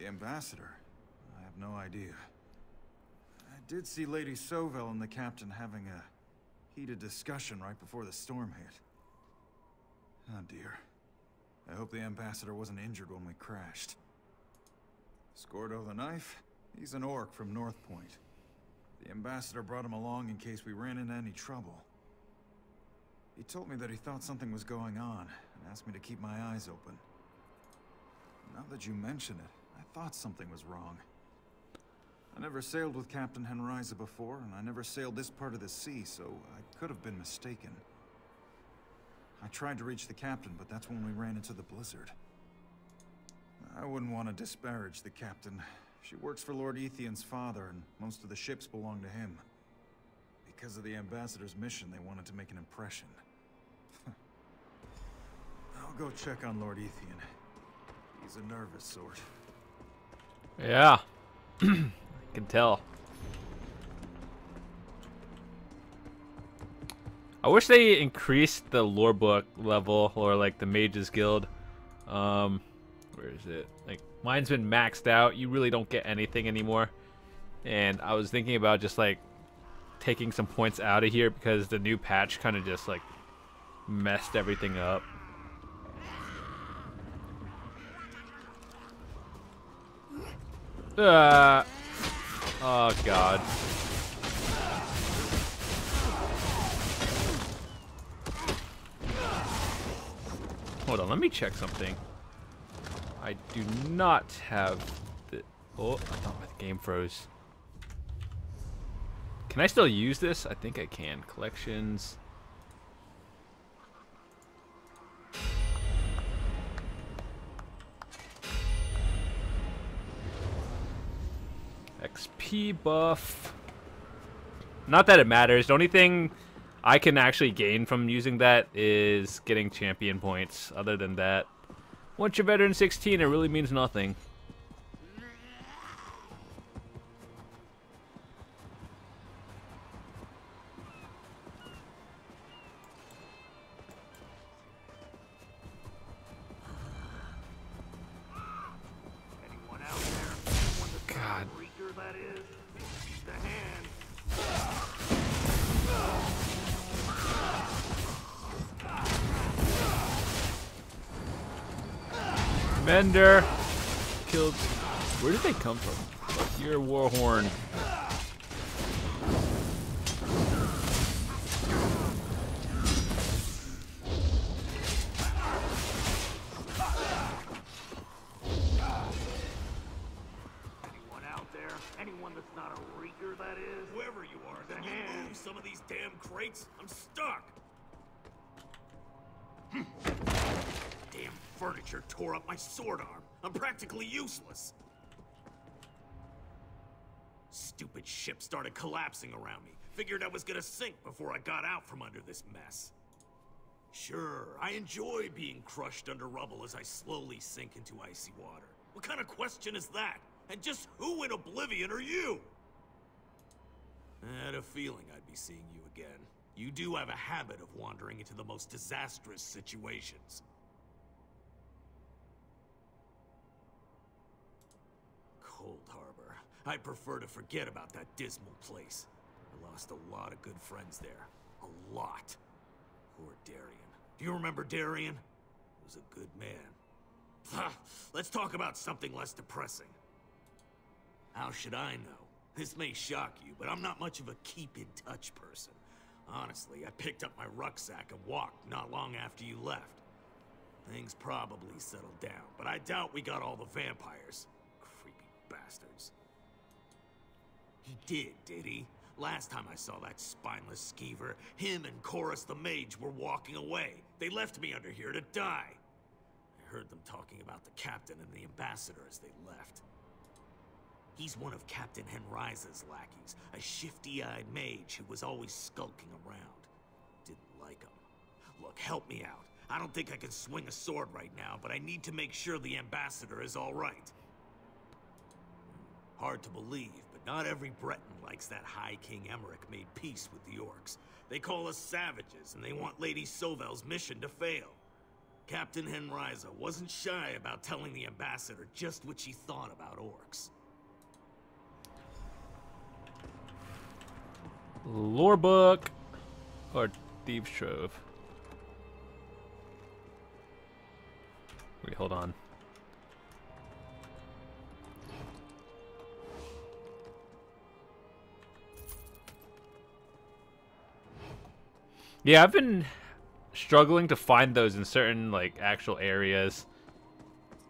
The ambassador? I have no idea. I did see Lady Sovell and the captain having a heated discussion right before the storm hit. Oh dear. I hope the ambassador wasn't injured when we crashed. Scordo the Knife? He's an orc from North Point. The ambassador brought him along in case we ran into any trouble. He told me that he thought something was going on, and asked me to keep my eyes open. Now that you mention it, I thought something was wrong. I never sailed with Captain Henriza before, and I never sailed this part of the sea, so I could have been mistaken. I tried to reach the captain, but that's when we ran into the blizzard. I wouldn't want to disparage the captain. She works for Lord Ethian's father, and most of the ships belong to him. Because of the ambassador's mission, they wanted to make an impression. I'll go check on Lord Ethian. He's a nervous sort. Yeah. I can tell. I wish they increased the lore book level or like the mages guild. Um where is it? Like mine's been maxed out. You really don't get anything anymore. And I was thinking about just like taking some points out of here because the new patch kind of just like messed everything up. Uh, oh god. Hold on, let me check something. I do not have the... Oh, I thought my game froze. Can I still use this? I think I can. Collections. Buff. Not that it matters. The only thing I can actually gain from using that is getting champion points. Other than that, once you're veteran 16, it really means nothing. Stupid ship started collapsing around me. Figured I was gonna sink before I got out from under this mess. Sure, I enjoy being crushed under rubble as I slowly sink into icy water. What kind of question is that? And just who in oblivion are you? I had a feeling I'd be seeing you again. You do have a habit of wandering into the most disastrous situations. Coldharbour. I'd prefer to forget about that dismal place. I lost a lot of good friends there. A lot. Poor Darian. Do you remember Darian? He was a good man. Let's talk about something less depressing. How should I know? This may shock you, but I'm not much of a keep-in-touch person. Honestly, I picked up my rucksack and walked not long after you left. Things probably settled down, but I doubt we got all the vampires. Creepy bastards. He did, did he? Last time I saw that spineless skeever, him and Chorus the Mage were walking away. They left me under here to die. I heard them talking about the captain and the ambassador as they left. He's one of Captain Henriza's lackeys, a shifty-eyed mage who was always skulking around. Didn't like him. Look, help me out. I don't think I can swing a sword right now, but I need to make sure the ambassador is all right. Hmm. Hard to believe, but not every Breton likes that High King Emeric made peace with the orcs. They call us savages, and they want Lady Sovell's mission to fail. Captain Henriza wasn't shy about telling the ambassador just what she thought about orcs. Lore book or Thieves Trove. Wait, hold on. Yeah, I've been struggling to find those in certain like actual areas.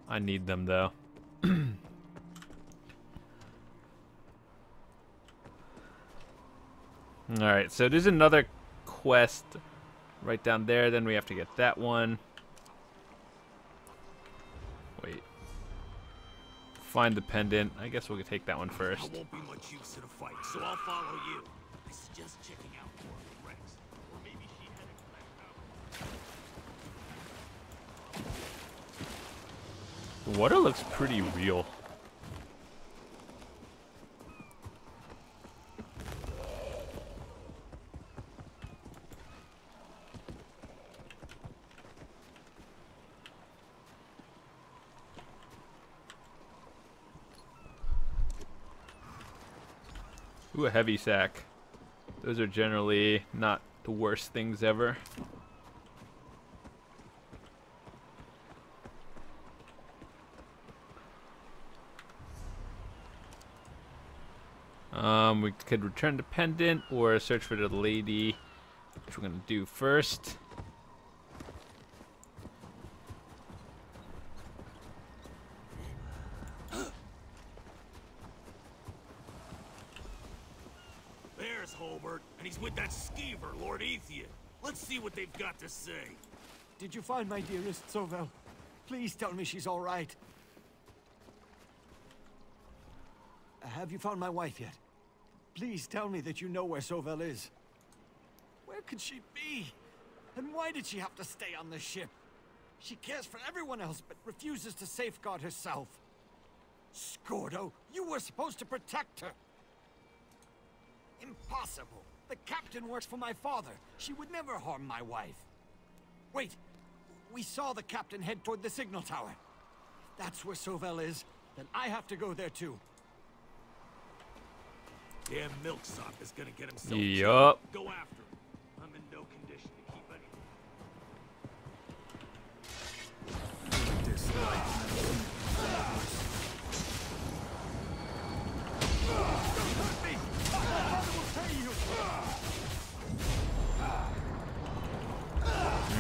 I need them though. Alright, so there's another quest right down there. Then we have to get that one. Wait. Find the pendant. I guess we'll take that one first. I won't be much use in a fight, so I'll follow you. I suggest checking out more of Rex. Or maybe she had a The water looks pretty real. Ooh, a heavy sack. Those are generally not the worst things ever. Um, we could return the pendant or search for the lady, which we're gonna do first. There's Holbert, and he's with that skeever, Lord Ethian. Let's see what they've got to say. Did you find my dearest Sovel? Please tell me she's all right. Have you found my wife yet? Please tell me that you know where Sovel is. Where could she be? And why did she have to stay on the ship? She cares for everyone else, but refuses to safeguard herself. Scordo, you were supposed to protect her. Impossible. The captain works for my father. She would never harm my wife. Wait, we saw the captain head toward the signal tower. That's where Sovel is, then I have to go there too. Damn milksop is gonna get himself Yup. Go after him. I'm in no condition to keep anyone. Dislike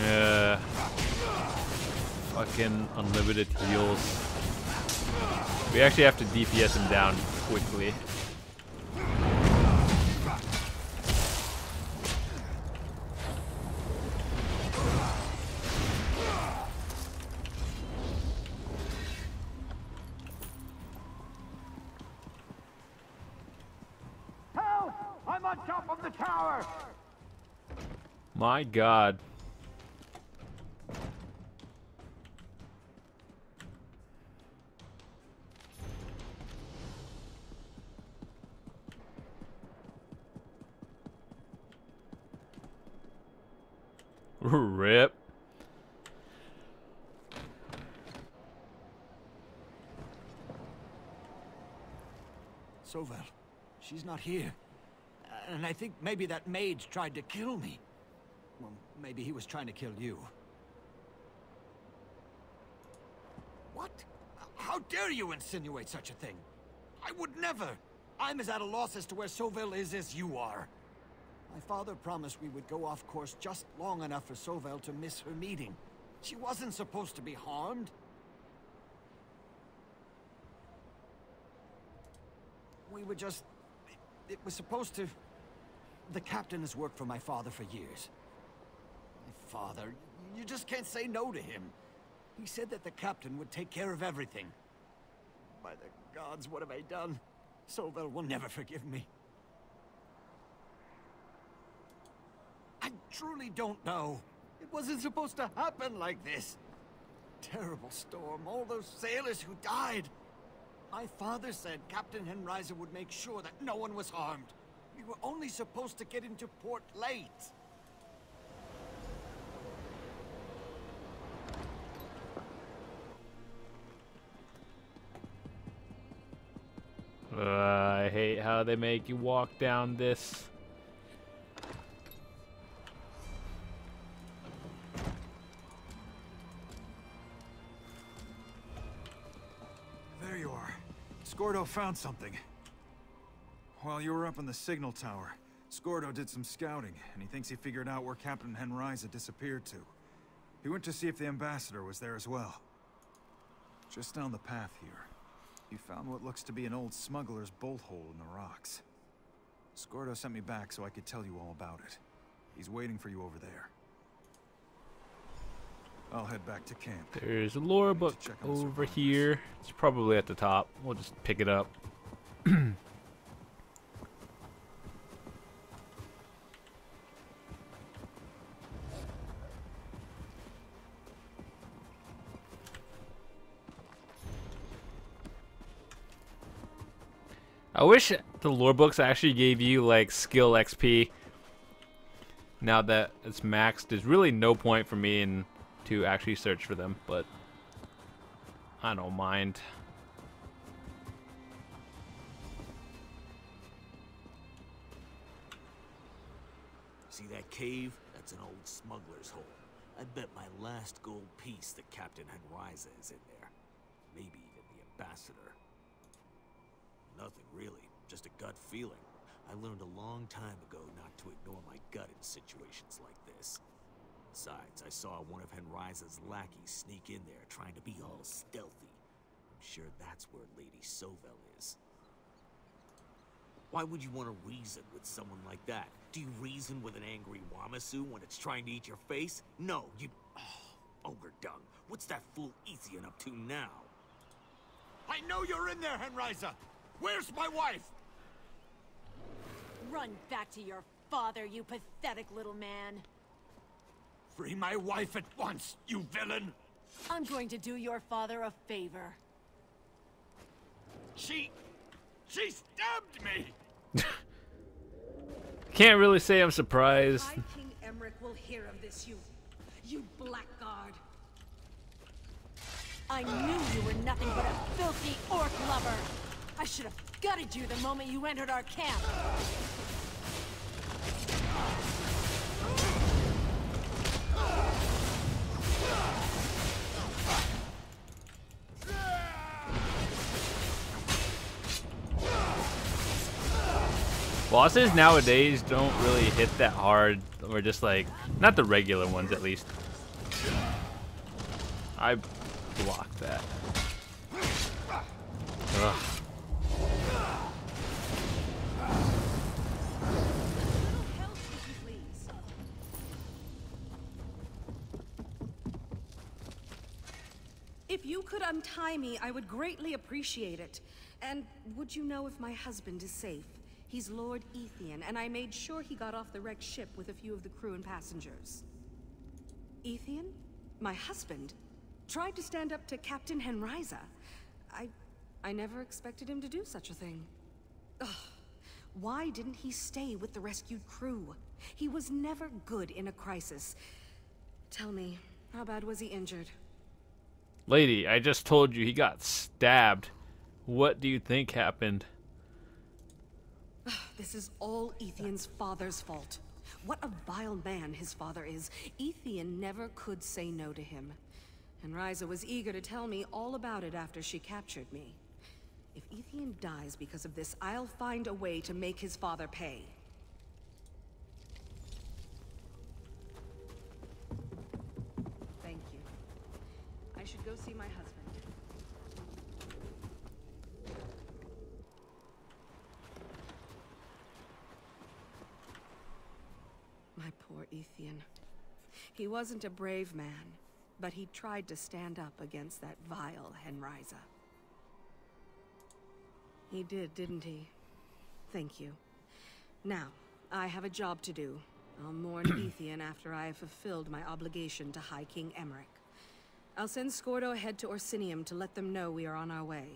Yeah. Fucking unlimited heals. We actually have to DPS him down quickly. God. Rip. Sovel, she's not here. And I think maybe that mage tried to kill me. Well, maybe he was trying to kill you. What? How dare you insinuate such a thing? I would never! I'm as at a loss as to where Sovel is as you are. My father promised we would go off course just long enough for Sovel to miss her meeting. She wasn't supposed to be harmed. We were just... It, it was supposed to... The captain has worked for my father for years. Father... You just can't say no to him. He said that the captain would take care of everything. By the gods, what have I done? Sovel will never forgive me. I truly don't know. It wasn't supposed to happen like this. Terrible storm, all those sailors who died. My father said Captain Henriza would make sure that no one was harmed. We were only supposed to get into port late. How they make you walk down this. There you are. Scordo found something. While you were up in the signal tower, Scordo did some scouting, and he thinks he figured out where Captain Henriza disappeared to. He went to see if the ambassador was there as well. Just down the path here, he found what looks to be an old smuggler's bolt hole in the rocks. Scordo sent me back so I could tell you all about it. He's waiting for you over there. I'll head back to camp. There's a lore book check on the over here. It's probably at the top. We'll just pick it up. I wish the lore books actually gave you like skill XP. Now that it's maxed, there's really no point for me in to actually search for them, but I don't mind. See that cave? That's an old smuggler's hole. I bet my last gold piece that Captain Henriza is in there. Maybe even the ambassador. Nothing really, just a gut feeling. I learned a long time ago not to ignore my gut in situations like this. Besides, I saw one of Henriza's lackeys sneak in there trying to be all stealthy. I'm sure that's where Lady Sovel is. Why would you want to reason with someone like that? Do you reason with an angry Wamasu when it's trying to eat your face? No, you... Oh, ogre dung. What's that fool Ethian up to now? I know you're in there, Henriza! Where's my wife? Run back to your father, you pathetic little man. Free my wife at once, you villain! I'm going to do your father a favor. She... she stabbed me! Can't really say I'm surprised. High King Emeric will hear of this, you... you blackguard. I knew you were nothing but a filthy orc lover. I should have gutted you the moment you entered our camp. Bosses nowadays don't really hit that hard, or just like, not the regular ones at least. I blocked that. Ugh. If you could untie me, I would greatly appreciate it. And would you know if my husband is safe? He's Lord Ethian, and I made sure he got off the wrecked ship with a few of the crew and passengers. Ethian? My husband? Tried to stand up to Captain Henriza. I... I never expected him to do such a thing. Ugh. Why didn't he stay with the rescued crew? He was never good in a crisis. Tell me, how bad was he injured? Lady, I just told you he got stabbed. What do you think happened? This is all Ethian's father's fault. What a vile man his father is. Ethian never could say no to him. And Ryza was eager to tell me all about it after she captured me. If Ethian dies because of this, I'll find a way to make his father pay. Should go see my husband. My poor Ethian. He wasn't a brave man, but he tried to stand up against that vile Henriza. He did, didn't he? Thank you. Now, I have a job to do. I'll mourn Ethian after I have fulfilled my obligation to High King Emeric. I'll send Scordo ahead to Orsinium to let them know we are on our way.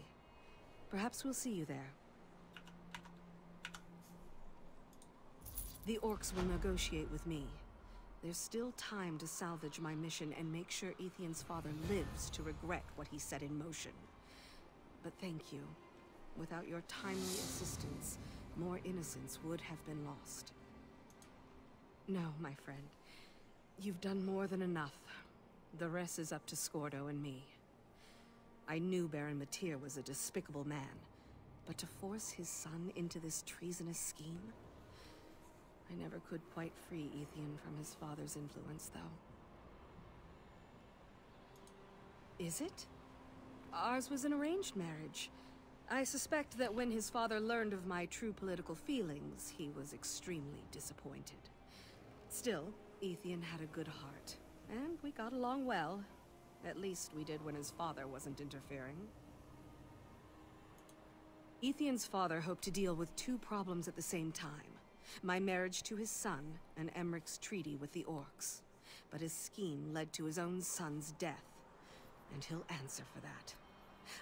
Perhaps we'll see you there. The orcs will negotiate with me. There's still time to salvage my mission and make sure Ethian's father lives to regret what he set in motion. But thank you. Without your timely assistance, more innocents would have been lost. No, my friend. You've done more than enough. The rest is up to Scordo and me. I knew Baron Matir was a despicable man, but to force his son into this treasonous scheme? I never could quite free Ethian from his father's influence, though. Is it? Ours was an arranged marriage. I suspect that when his father learned of my true political feelings, he was extremely disappointed. Still, Ethian had a good heart, and we got along well. At least we did when his father wasn't interfering. Ethian's father hoped to deal with two problems at the same time. My marriage to his son, and Emeric's treaty with the Orcs. But his scheme led to his own son's death, and he'll answer for that.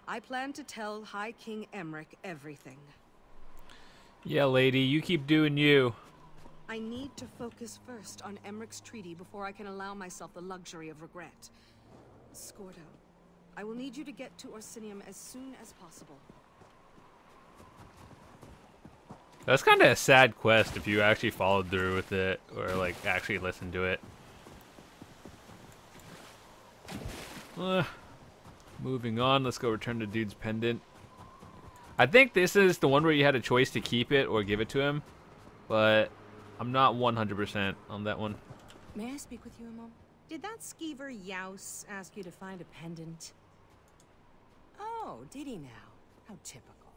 I plan to tell High King Emric everything. Yeah, lady, you keep doing you. I need to focus first on Emeric's treaty before I can allow myself the luxury of regret. Scordo, I will need you to get to Orsinium as soon as possible. That's kind of a sad quest if you actually followed through with it or like actually listened to it. Uh, moving on, let's go return to dude's pendant. I think this is the one where you had a choice to keep it or give it to him, but I'm not 100% on that one. May I speak with you a moment? Did that skeever Yaus ask you to find a pendant? Oh, did he now? How typical.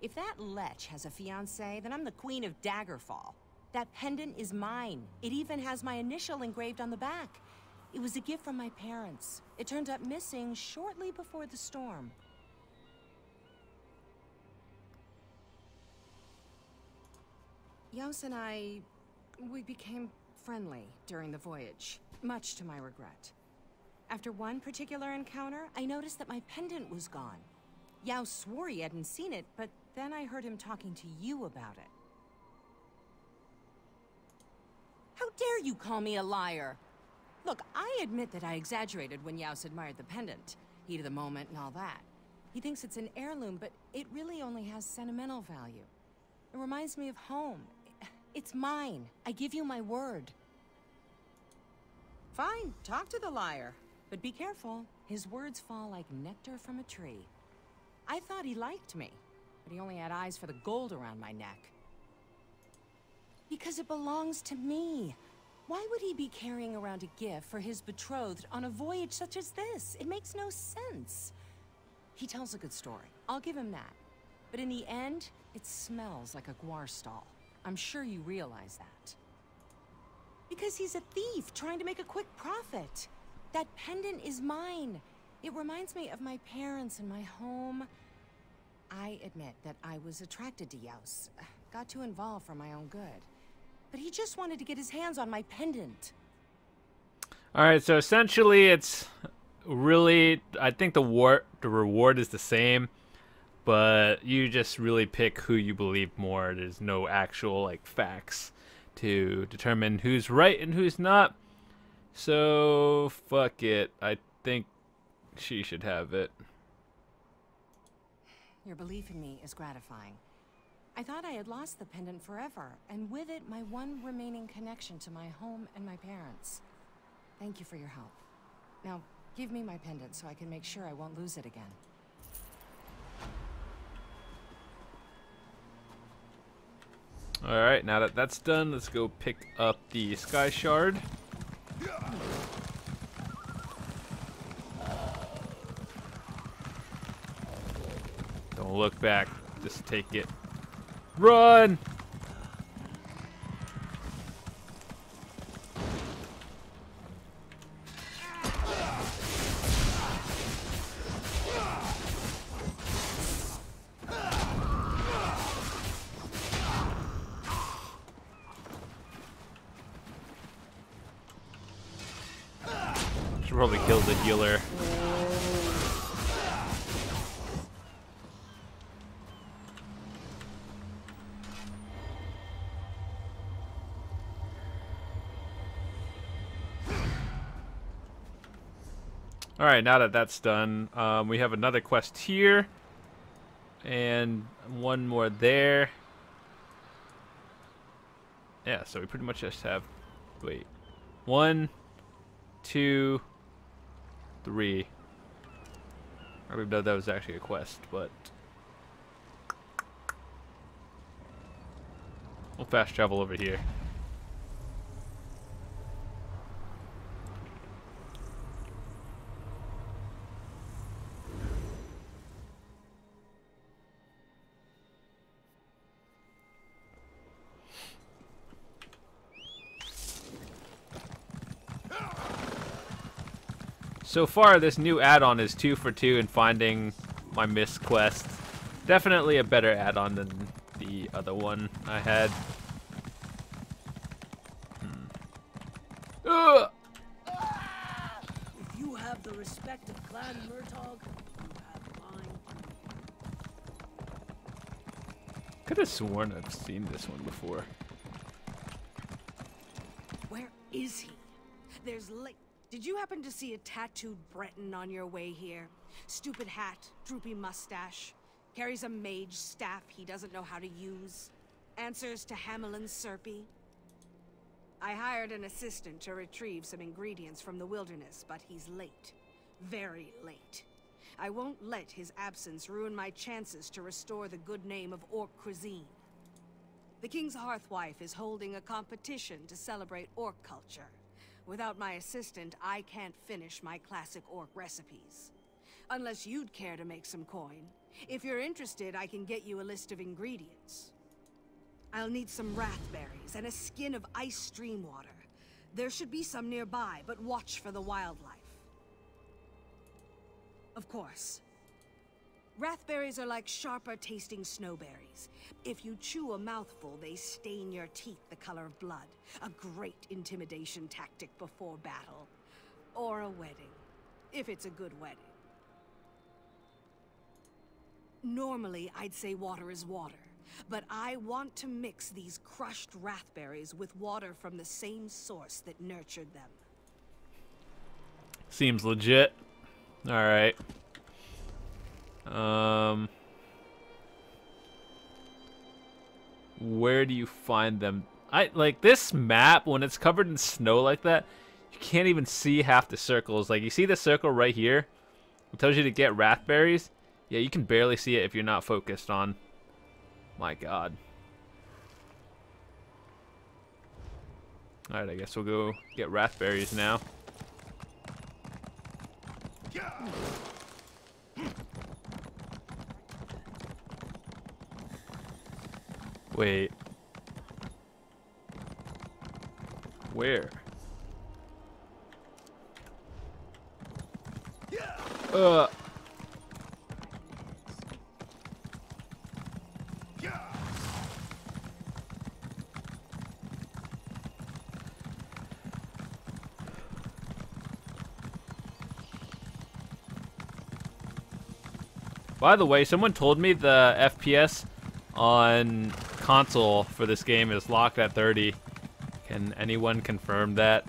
If that lech has a fiance, then I'm the queen of Daggerfall. That pendant is mine. It even has my initial engraved on the back. It was a gift from my parents. It turned up missing shortly before the storm. Yaus and I... we became friendly during the voyage, much to my regret. After one particular encounter, I noticed that my pendant was gone. Yao swore he hadn't seen it, but then I heard him talking to you about it. How dare you call me a liar? Look, I admit that I exaggerated when Yaos admired the pendant. Heat of the moment and all that. He thinks it's an heirloom, but it really only has sentimental value. It reminds me of home. It's mine. I give you my word. Fine, talk to the liar. But be careful. His words fall like nectar from a tree. I thought he liked me, but he only had eyes for the gold around my neck. Because it belongs to me. Why would he be carrying around a gift for his betrothed on a voyage such as this? It makes no sense. He tells a good story. I'll give him that. But in the end, it smells like a guar stall. I'm sure you realize that. Because he's a thief trying to make a quick profit. That pendant is mine. It reminds me of my parents and my home. I admit that I was attracted to Yaus. Got too involved for my own good. But he just wanted to get his hands on my pendant. All right, so essentially it's really I think the war the reward is the same, but you just really pick who you believe more. There's no actual like facts to determine who's right and who's not. So fuck it. I think she should have it. Your belief in me is gratifying. I thought I had lost the pendant forever, and with it, my one remaining connection to my home and my parents. Thank you for your help. Now, give me my pendant so I can make sure I won't lose it again. Alright, now that that's done, let's go pick up the Skyshard. Don't look back, just take it. Run! Alright, now that that's done, um, we have another quest here. And one more there. Yeah, so we pretty much just have. Wait. One, two, three. I believe that that was actually a quest, but. We'll fast travel over here. So far, this new add-on is two for two in finding my missed quest. Definitely a better add-on than the other one I had. Hmm. Ugh! If you have the respect of Clan Murtog, you have mine. Could have sworn I've seen this one before. Where is he? There's Lake. Did you happen to see a tattooed Breton on your way here? Stupid hat, droopy mustache, carries a mage staff he doesn't know how to use, answers to Hamelin Serpy. I hired an assistant to retrieve some ingredients from the wilderness, but he's late. Very late. I won't let his absence ruin my chances to restore the good name of Orc cuisine. The King's Hearthwife is holding a competition to celebrate Orc culture. Without my assistant, I can't finish my classic orc recipes. Unless you'd care to make some coin. If you're interested, I can get you a list of ingredients. I'll need some rathberries and a skin of ice stream water. There should be some nearby, but watch for the wildlife. Of course. Rathberries are like sharper tasting snowberries. If you chew a mouthful, they stain your teeth the color of blood. A great intimidation tactic before battle. Or a wedding. If it's a good wedding. Normally, I'd say water is water. But I want to mix these crushed rathberries with water from the same source that nurtured them. Seems legit. Alright. Um... Where do you find them? I like this map when it's covered in snow like that. You can't even see half the circles. Like you see the circle right here. It tells you to get rathberries. Yeah, you can barely see it if you're not focused on. My God. All right, I guess we'll go get rathberries now. Wait. Where? Uh. By the way, someone told me the FPS on console for this game is locked at 30. Can anyone confirm that?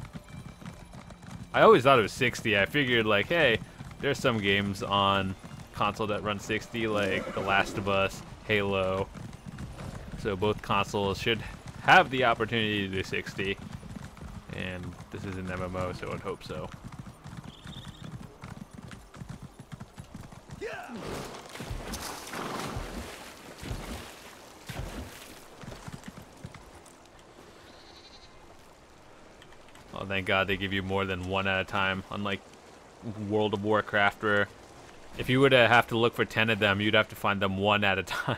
I always thought it was 60. I figured like, hey, there's some games on console that run 60, like The Last of Us, Halo. So both consoles should have the opportunity to do 60. And this is an MMO, so I'd hope so. Oh, thank God they give you more than one at a time, unlike World of Warcraft, where if you were to have to look for 10 of them, you'd have to find them one at a time.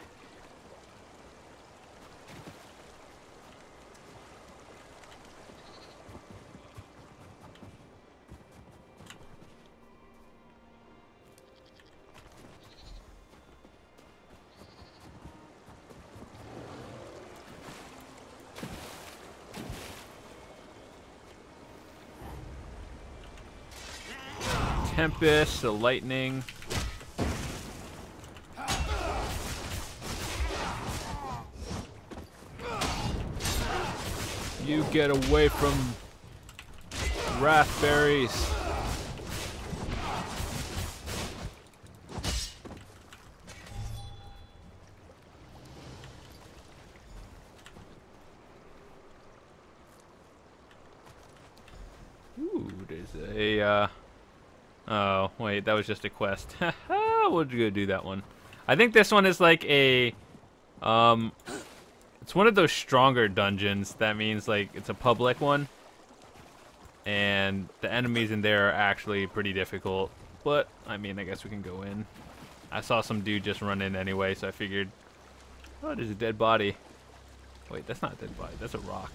Tempest, the lightning. You get away from rathberries. is Oh, wait, that was just a quest. we'll go do that one. I think this one is like a... Um... It's one of those stronger dungeons. That means, like, it's a public one. And the enemies in there are actually pretty difficult. But, I mean, I guess we can go in. I saw some dude just run in anyway, so I figured... Oh, there's a dead body. Wait, that's not a dead body. That's a rock.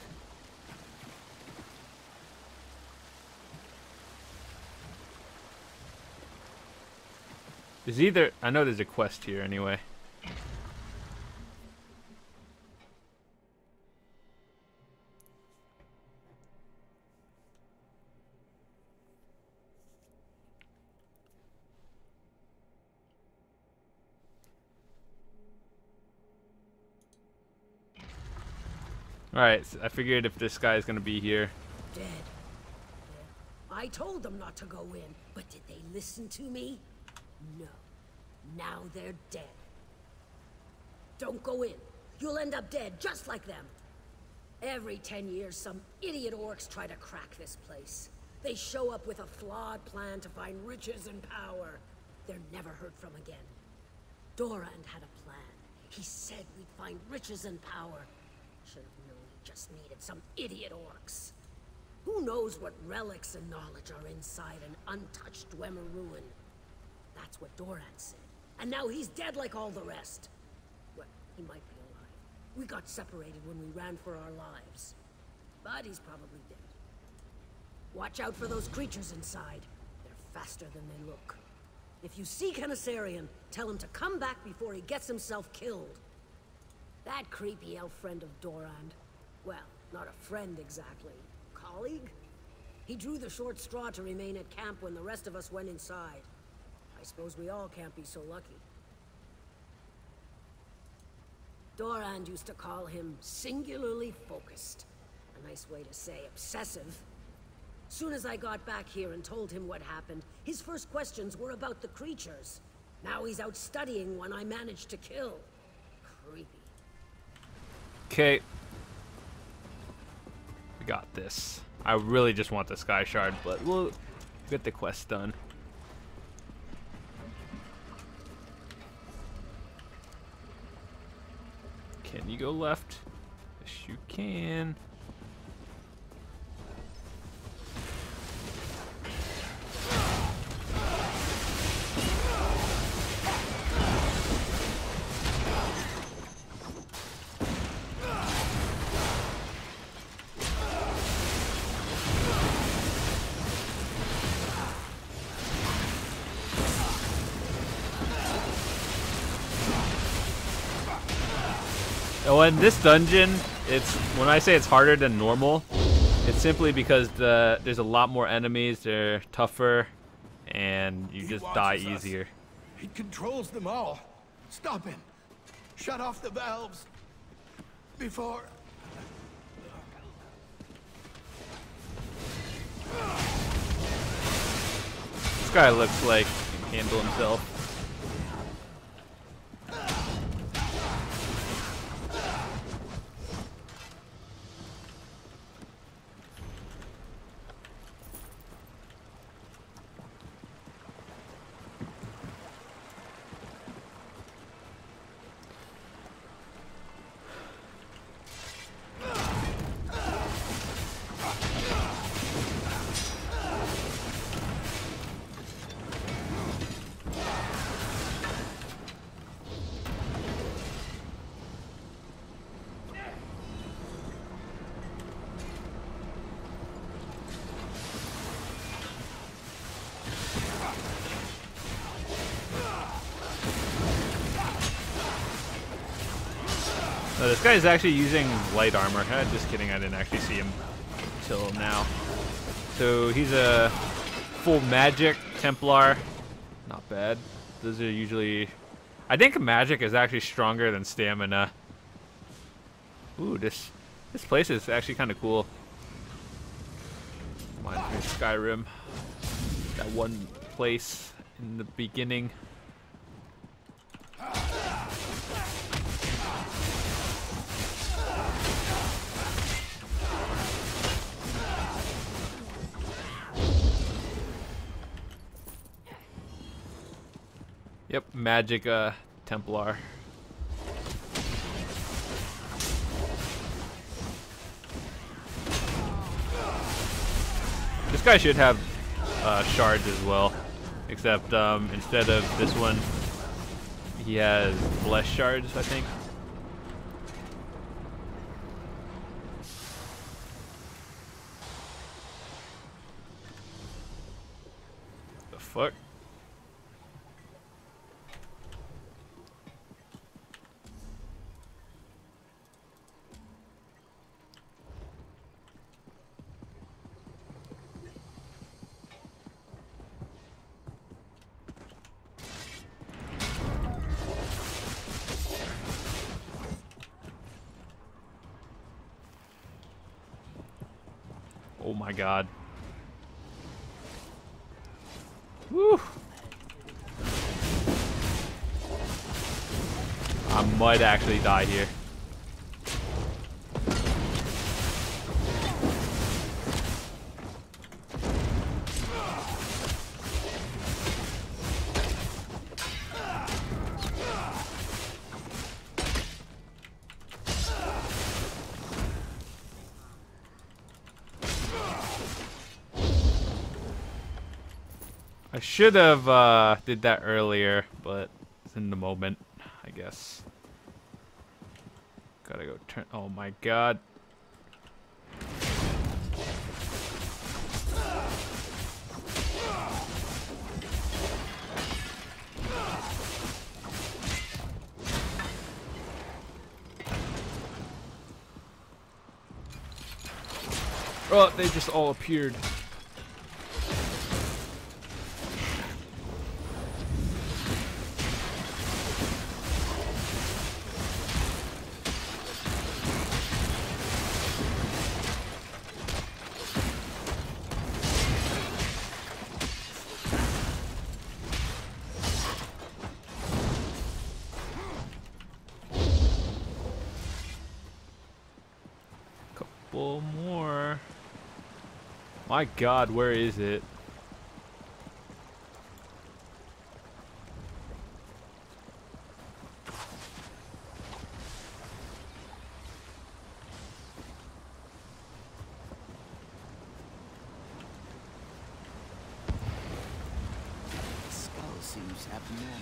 There's either... I know there's a quest here anyway. Alright, so I figured if this guy's gonna be here. Dead. I told them not to go in, but did they listen to me? No. Now they're dead. Don't go in. You'll end up dead, just like them. Every ten years, some idiot orcs try to crack this place. They show up with a flawed plan to find riches and power. They're never heard from again. Dorand had a plan. He said we'd find riches and power. Should have known he just needed some idiot orcs. Who knows what relics and knowledge are inside an untouched Dwemer ruin? That's what Dorand said. And now he's dead like all the rest. Well, he might be alive. We got separated when we ran for our lives. But he's probably dead. Watch out for those creatures inside. They're faster than they look. If you see Kenessarian, tell him to come back before he gets himself killed. That creepy elf friend of Dorand. Well, not a friend exactly. Colleague? He drew the short straw to remain at camp when the rest of us went inside. I suppose we all can't be so lucky. Dorand used to call him singularly focused. A nice way to say obsessive. Soon as I got back here and told him what happened, his first questions were about the creatures. Now he's out studying one I managed to kill. Creepy. Okay. We got this. I really just want the Skyshard, but we'll get the quest done. Can you go left? Yes, you can. Oh, in this dungeon, it's when I say it's harder than normal, it's simply because the there's a lot more enemies. They're tougher, and you He just die us. easier. He controls them all. Stop him. Shut off the valves. Before... This guy looks like he can handle himself. Is actually using light armor. Uh, just kidding, I didn't actually see him till now. So he's a full magic Templar. Not bad. Those are usually... I think magic is actually stronger than stamina. Ooh, this this place is actually kind of cool. Of Skyrim. That one place in the beginning. Yep, magic uh, Templar. This guy should have uh, shards as well, except um, instead of this one, he has flesh shards, I think. The fuck? Oh my god. Woo! I might actually die here. Should have uh, did that earlier, but it's in the moment, I guess. Gotta go turn. Oh my god. Oh, they just all appeared. My god, where is it? The skull seems abnormal.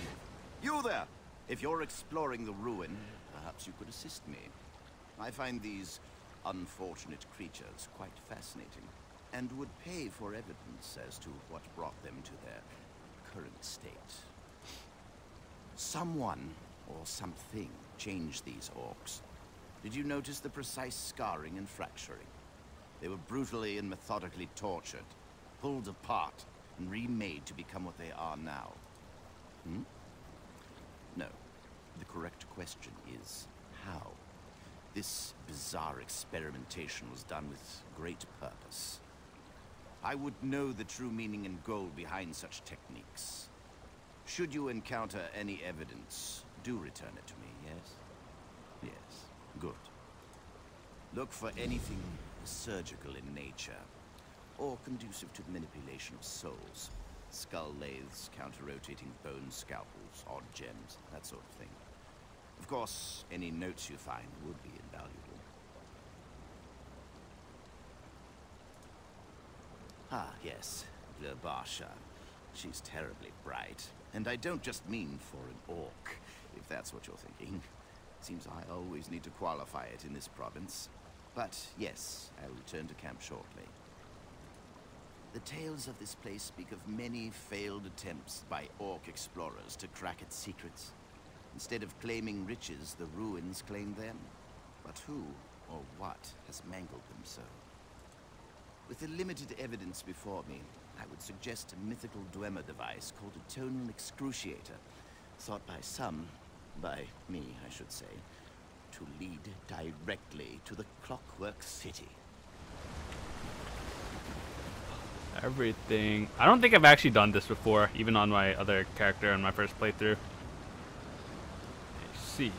You there! If you're exploring the ruin, perhaps you could assist me. I find these unfortunate creatures quite fascinating, and would pay for evidence as to what brought them to their current state. Someone or something changed these orcs. Did you notice the precise scarring and fracturing? They were brutally and methodically tortured, pulled apart, and remade to become what they are now. Hmm? No. The correct question is how? This bizarre experimentation was done with great purpose. I would know the true meaning and goal behind such techniques. Should you encounter any evidence, do return it to me, yes? Yes, good. Look for anything surgical in nature, or conducive to the manipulation of souls. Skull lathes, counter-rotating bone scalpels, odd gems, that sort of thing. Of course, any notes you find would be invaluable. Ah, yes, Glurbarsha. She's terribly bright. And I don't just mean for an orc, if that's what you're thinking. Seems I always need to qualify it in this province. But yes, I'll return to camp shortly. The tales of this place speak of many failed attempts by orc explorers to crack its secrets. Instead of claiming riches, the ruins claim them. But who or what has mangled them so? With the limited evidence before me, I would suggest a mythical Dwemer device called a tonal excruciator, thought by some, by me I should say, to lead directly to the Clockwork City. Everything. I don't think I've actually done this before, even on my other character on my first playthrough. Let's see.